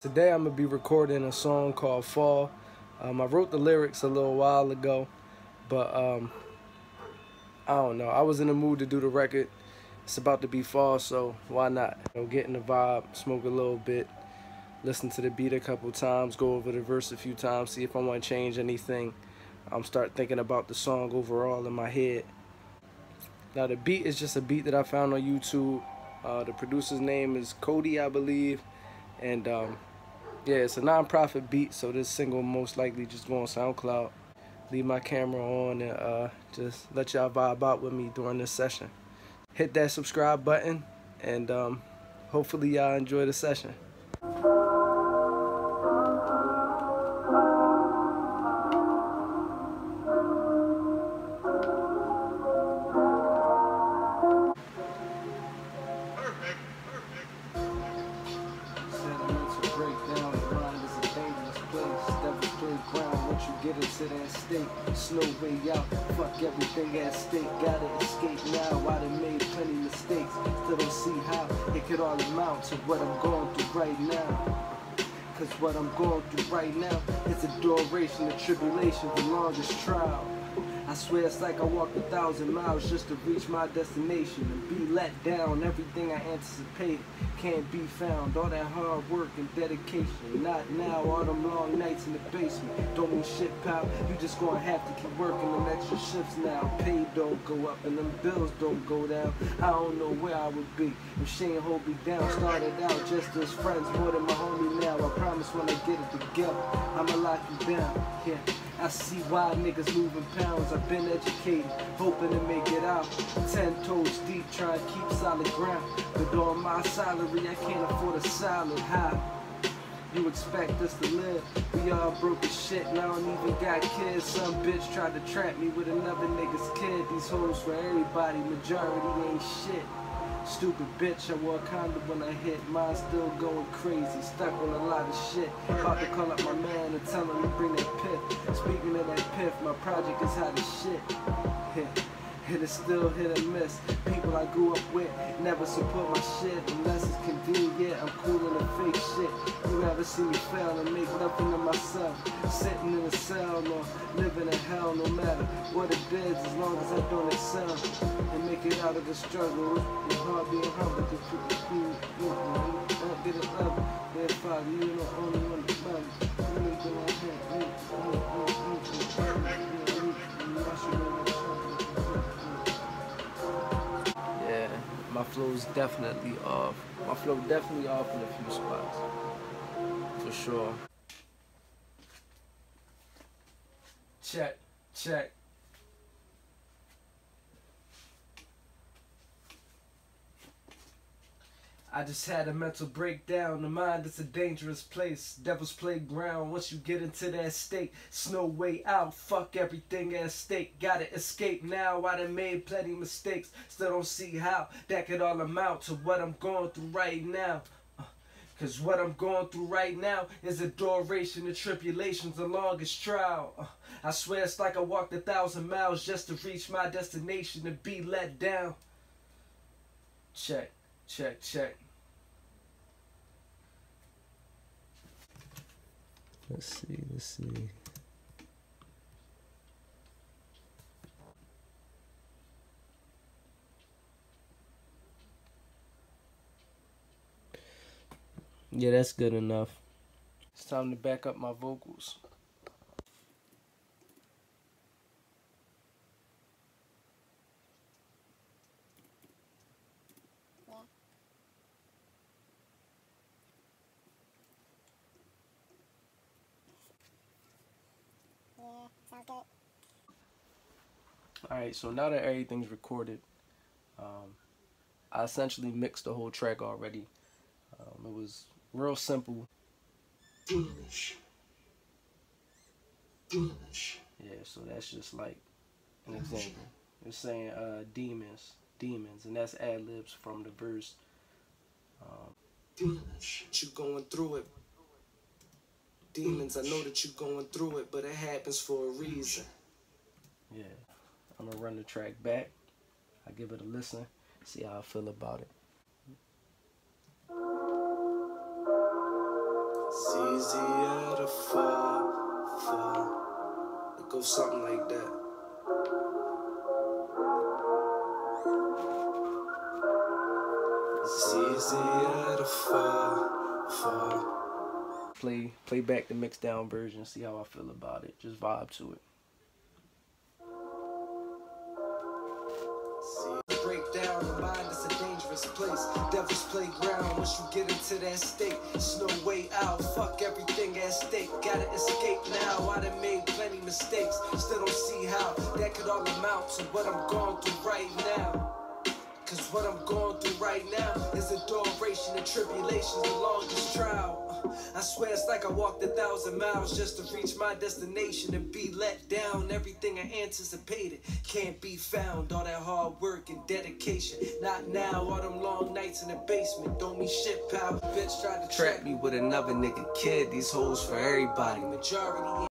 Today I'm gonna be recording a song called Fall. Um, I wrote the lyrics a little while ago, but um, I don't know. I was in the mood to do the record. It's about to be fall, so why not? You know, get in the vibe, smoke a little bit, listen to the beat a couple times, go over the verse a few times, see if I want to change anything. Um, start thinking about the song overall in my head. Now the beat is just a beat that I found on YouTube. Uh, the producer's name is Cody, I believe, and um, yeah, it's a non-profit beat, so this single most likely just go on SoundCloud. Leave my camera on and uh, just let y'all vibe out with me during this session. Hit that subscribe button, and um, hopefully y'all enjoy the session. That state, it's no way out. Fuck everything at stake, gotta escape now. I done made plenty mistakes, still don't see how it could all amount to what I'm going through right now. Cause what I'm going through right now is a duration of tribulation, the longest trial. I swear it's like I walked a thousand miles just to reach my destination and be let down. Everything I anticipated can't be found. All that hard work and dedication, not now. All them long nights in the basement don't mean shit, pal. You just gonna have to keep working them extra shifts now. Pay don't go up and them bills don't go down. I don't know where I would be if Shane hold me down. Started out just as friends, more than my homie now. I promise when I get it together, I'ma lock you down. Yeah. I see why niggas moving pounds. Been educated, hoping to make it out. Ten toes deep, trying to keep solid ground. But on my salary, I can't afford a salad. How? You expect us to live? We all broke as shit, and I don't even got kids. Some bitch tried to trap me with another nigga's kid. These hoes for everybody, majority ain't shit. Stupid bitch, I wore a condom when I hit. Mine still going crazy, stuck on a lot of shit. About to call up my man and tell him to bring that pit. That piff, my project is hot as shit. Yeah. Hit it still hit or miss. People I grew up with never support my shit unless it's convenient. I'm cool in the fake shit. You never see me fail and make nothing of myself. Sitting in a cell or living in hell, no matter what it is, as long as I don't excel and make it out of the struggle. It's hard being humble people my flow's definitely off. My flow definitely off in a few spots. For sure. Check, check. I just had a mental breakdown. The mind is a dangerous place. Devil's playground. Once you get into that state, it's no way out. Fuck everything at stake. Gotta escape now. I done made plenty mistakes. Still don't see how that could all amount to what I'm going through right now. Cause what I'm going through right now is a duration of tribulations, the longest trial. Uh, I swear it's like I walked a thousand miles just to reach my destination and be let down. Check, check, check. Let's see, let's see. Yeah, that's good enough. It's time to back up my vocals. Yeah, sounds good. Alright, so now that everything's recorded, um, I essentially mixed the whole track already. Um, it was real simple. Yeah, so that's just like an example. It's saying uh, demons, demons, and that's ad libs from the verse. Um, Foolish. you going through it. Demons, I know that you're going through it, but it happens for a reason. Yeah, I'm gonna run the track back. I give it a listen, see how I feel about it. It's easier to fall, fall. It goes something like that. It's easier to fall, fall. Play, play back the mixed down version. See how I feel about it. Just vibe to it. place. Devil's playground. Once you get into that state, it's no way out. Fuck everything at stake. Gotta escape now. I done made plenty mistakes. Still don't see how that could all amount to what I'm going through right now. Cause what I'm going through right now is a duration and tribulations, the longest trial. I swear it's like I walked a thousand miles just to reach my destination and be let down. Everything I anticipated can't be found. All that hard work and dedication. Not now, all them long nights in the basement. Don't mean shit, pal. Bitch tried to trap me with another nigga kid. These hoes for everybody. Majority